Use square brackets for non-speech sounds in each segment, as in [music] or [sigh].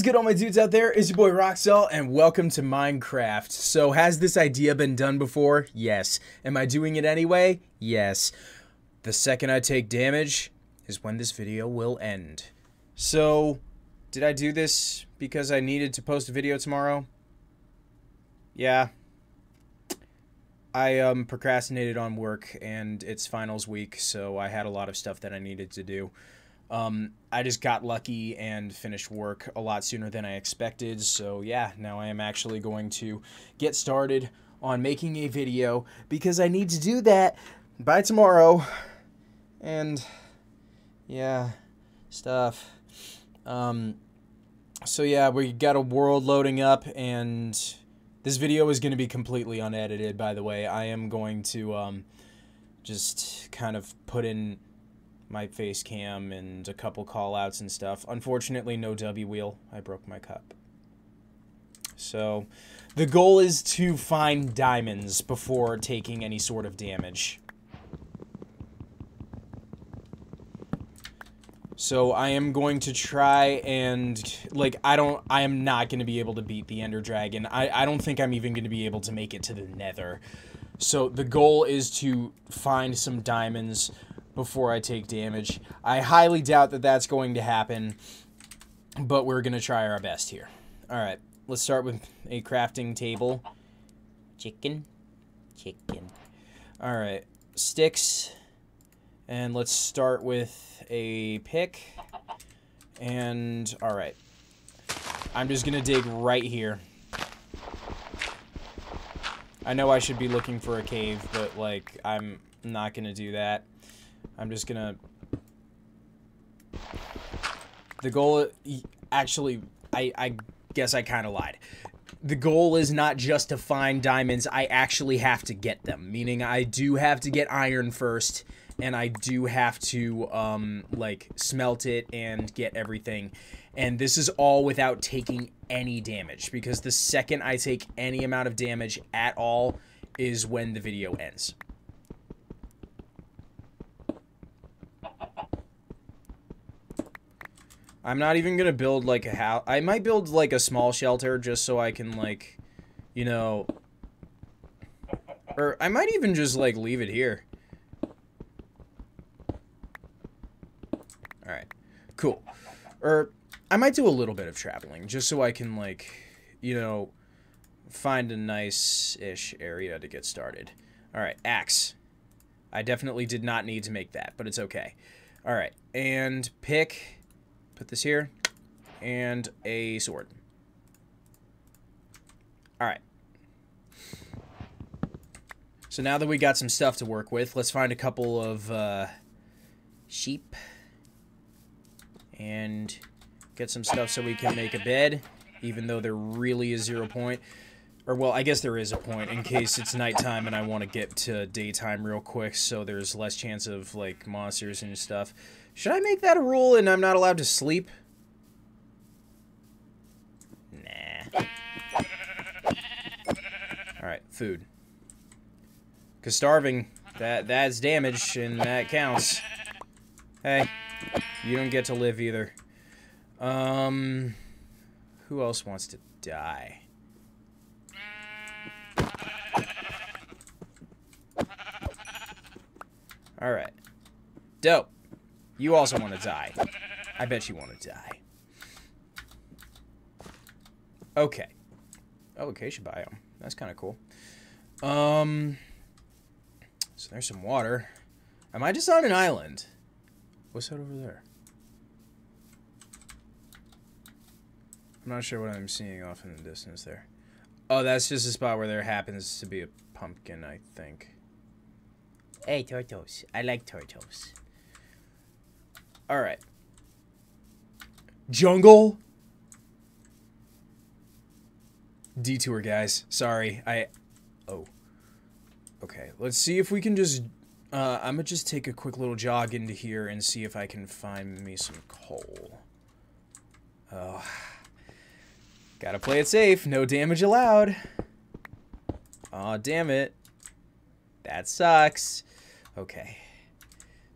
is good, all my dudes out there? It's your boy Roxalt, and welcome to Minecraft. So, has this idea been done before? Yes. Am I doing it anyway? Yes. The second I take damage is when this video will end. So, did I do this because I needed to post a video tomorrow? Yeah. I um, procrastinated on work, and it's finals week, so I had a lot of stuff that I needed to do. Um, I just got lucky and finished work a lot sooner than I expected. So yeah, now I am actually going to get started on making a video because I need to do that by tomorrow. And yeah, stuff. Um, so yeah, we got a world loading up and this video is going to be completely unedited, by the way. I am going to um, just kind of put in my face cam and a couple call outs and stuff. Unfortunately, no W wheel. I broke my cup. So, the goal is to find diamonds before taking any sort of damage. So I am going to try and, like, I don't, I am not going to be able to beat the Ender Dragon. I, I don't think I'm even going to be able to make it to the Nether. So the goal is to find some diamonds before I take damage. I highly doubt that that's going to happen, but we're going to try our best here. Alright, let's start with a crafting table. Chicken. Chicken. Alright, sticks. And let's start with a pick. And, alright. I'm just going to dig right here. I know I should be looking for a cave, but, like, I'm not going to do that. I'm just gonna... The goal... Actually, I, I guess I kind of lied. The goal is not just to find diamonds, I actually have to get them. Meaning I do have to get iron first, and I do have to, um, like, smelt it and get everything. And this is all without taking any damage, because the second I take any amount of damage at all is when the video ends. I'm not even gonna build like a house. I might build like a small shelter just so I can like, you know, or I might even just like leave it here. All right, cool. Or I might do a little bit of traveling just so I can like, you know, find a nice-ish area to get started. All right, axe. I definitely did not need to make that, but it's okay. All right, and pick Put this here. And a sword. Alright. So now that we got some stuff to work with, let's find a couple of uh, sheep. And get some stuff so we can make a bed. Even though there really is zero point. Or, well, I guess there is a point in case it's nighttime and I want to get to daytime real quick so there's less chance of, like, monsters and stuff. Should I make that a rule and I'm not allowed to sleep? Nah. Alright, food. Because starving, that that's damage and that counts. Hey, you don't get to live either. Um, who else wants to die? Alright. Dope. You also want to die. I bet you want to die. Okay. Oh, acacia biome. That's kind of cool. Um, so there's some water. Am I just on an island? What's that over there? I'm not sure what I'm seeing off in the distance there. Oh, that's just a spot where there happens to be a pumpkin, I think. Hey, turtles. I like turtles. Alright. Jungle? Detour, guys. Sorry. I... Oh. Okay. Let's see if we can just... Uh, I'm gonna just take a quick little jog into here and see if I can find me some coal. Oh. Gotta play it safe. No damage allowed. Aw, oh, damn it. That sucks. Okay.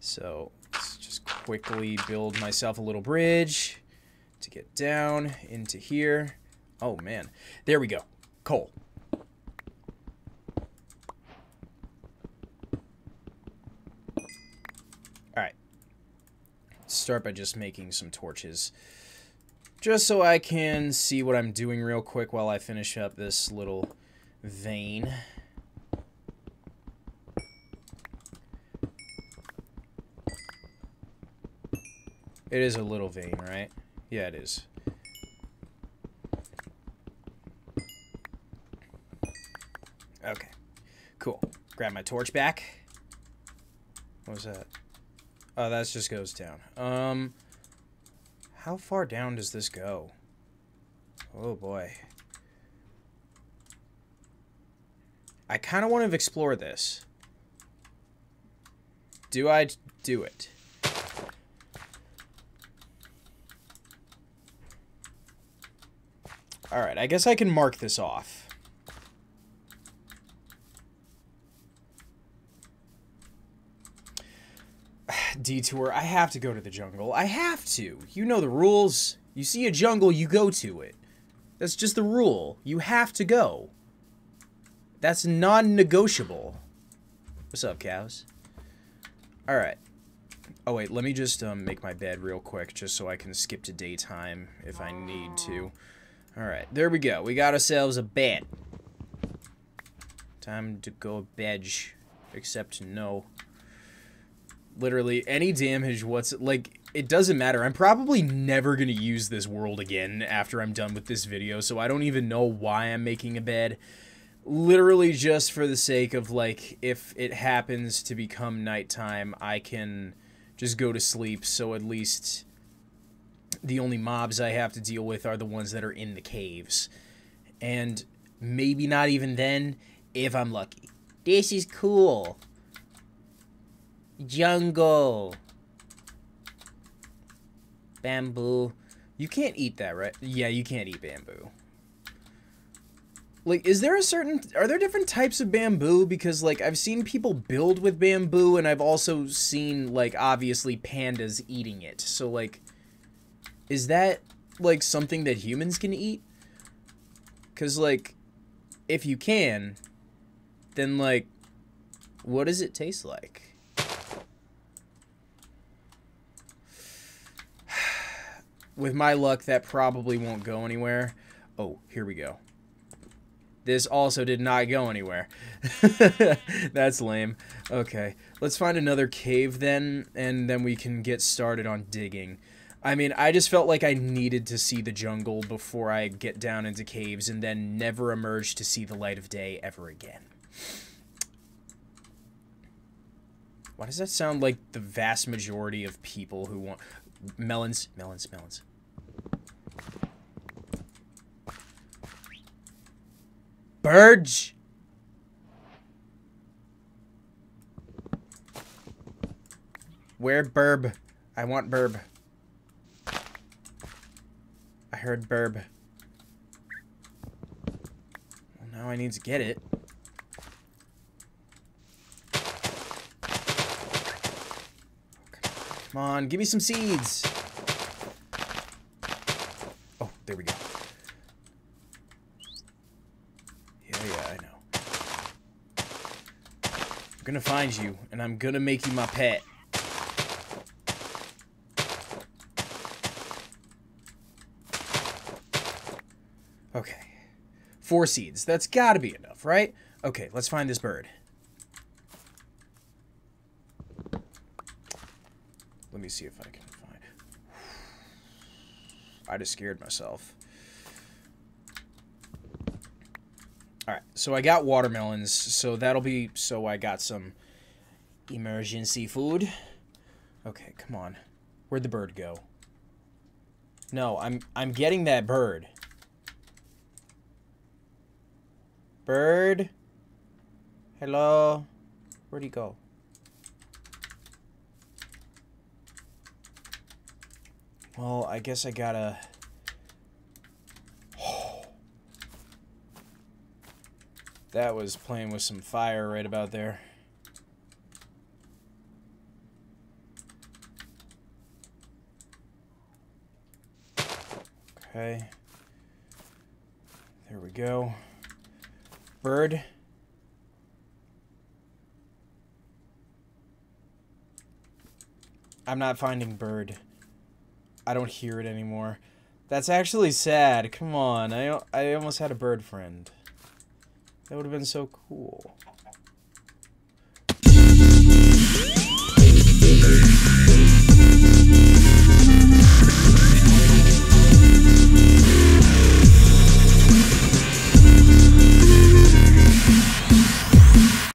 So, let's just quickly build myself a little bridge to get down into here. Oh, man. There we go. Coal. Start by just making some torches. Just so I can see what I'm doing real quick while I finish up this little vein. It is a little vein, right? Yeah, it is. Okay. Cool. Grab my torch back. What was that? Oh, that just goes down. Um, how far down does this go? Oh, boy. I kind of want to explore this. Do I do it? Alright, I guess I can mark this off. [sighs] Detour, I have to go to the jungle. I have to. You know the rules. You see a jungle, you go to it. That's just the rule. You have to go. That's non-negotiable. What's up, cows? Alright. Oh, wait, let me just um, make my bed real quick, just so I can skip to daytime if I need to. Alright, there we go. We got ourselves a bed. Time to go bed. Except no. Literally, any damage what's... Like, it doesn't matter. I'm probably never going to use this world again after I'm done with this video, so I don't even know why I'm making a bed. Literally just for the sake of, like, if it happens to become nighttime, I can just go to sleep, so at least the only mobs I have to deal with are the ones that are in the caves. And maybe not even then, if I'm lucky. This is cool. Jungle. Bamboo. You can't eat that, right? Yeah, you can't eat bamboo. Like, is there a certain... Are there different types of bamboo? Because, like, I've seen people build with bamboo, and I've also seen, like, obviously pandas eating it. So, like, is that, like, something that humans can eat? Because, like, if you can, then, like, what does it taste like? [sighs] With my luck, that probably won't go anywhere. Oh, here we go. This also did not go anywhere. [laughs] That's lame. Okay, let's find another cave then, and then we can get started on digging. I mean, I just felt like I needed to see the jungle before I get down into caves and then never emerge to see the light of day ever again. Why does that sound like the vast majority of people who want... Melons, melons, melons. Birds! Where burb? I want burb heard burb. Well, now I need to get it. Come on, give me some seeds. Oh, there we go. Yeah, yeah, I know. I'm gonna find you, and I'm gonna make you my pet. Okay. Four seeds. That's got to be enough, right? Okay, let's find this bird. Let me see if I can find... I just scared myself. Alright, so I got watermelons, so that'll be... So I got some emergency food. Okay, come on. Where'd the bird go? No, I'm I'm getting that bird. Bird? Hello? Where'd he go? Well, I guess I gotta... [sighs] that was playing with some fire right about there. Okay. There we go. Bird. I'm not finding bird. I don't hear it anymore. That's actually sad. Come on. I, I almost had a bird friend. That would have been so cool.